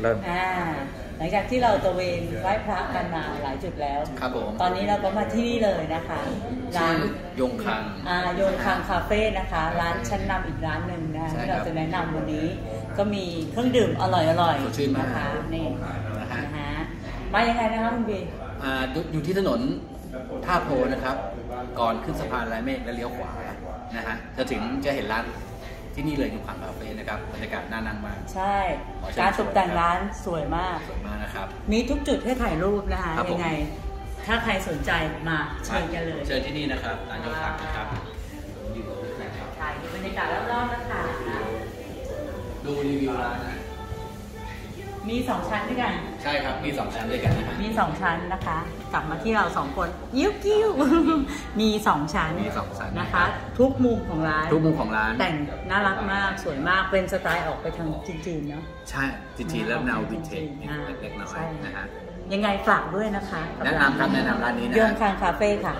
เริ่มอ่าหลังจากที่เราตระเวนไหว้พระกันมาหลายจุดแล้ว ครับผม ตอนนี้เราก็มาที่นี่เลยนะคะ ร้าชื่นอยงคังอาโยนคังคาเฟ่นะคะ ร้านชั้นนำอีกร้านหนึ่งนะใช่ที่ครัเราบจะแนะนำวันนี้ ก็มีเครื่องดื่มอร่อยอร่อยสดชื่นมากนะคะนี่นะฮะนะฮะมายังไงนะคะคุณบีอ่าอยู่อยู่ที่ถนนท่าโพนะครับ ก่อนขึ้นสะพานลายเมฆแล้วเลี้ยวขวานะฮะจะถึงจะเห็นร้าน ที่นี่เลยยงคังคาเฟ่นะครับบรรยากาศน่านั่งมาก ใช่ขอเชิญการตกแต่งร้านสวยมาก สวยมากนะครับ มีทุกจุดให้ถ่ายรูปนะคะครับผมยังไง ถ้าใครสนใจมาเชิญกันเลย เชิญที่นี่นะครับร้านยงคังนะครับอยู่ตรงนี้นะครับถ่ายดูบรรยากาศรอบๆนะคะ ดูรีวิวร้านนะ มีสองชั้นด้วยกัน ใช่ครับ มีสองชั้นด้วยกันนะฮะมีสองชั้นนะคะ กลับมาที่เราสองคนยิ้วกิ้ว มีสองชั้นมีสองชั้นนะคะ ทุกมุมของร้านทุกมุมของร้าน แต่งน่ารักมากสวยมากเป็นสไตล์ออกไปทางจีนๆเนาะใช่จริงๆแล้วแนววินเทจอ่าเล็กๆน้อใช่ยๆนะฮะยังไงฝากด้วยนะคะแนะนำครับแนะนำร้านนี้นะโยฮะนคางคาเฟ่ค่ะ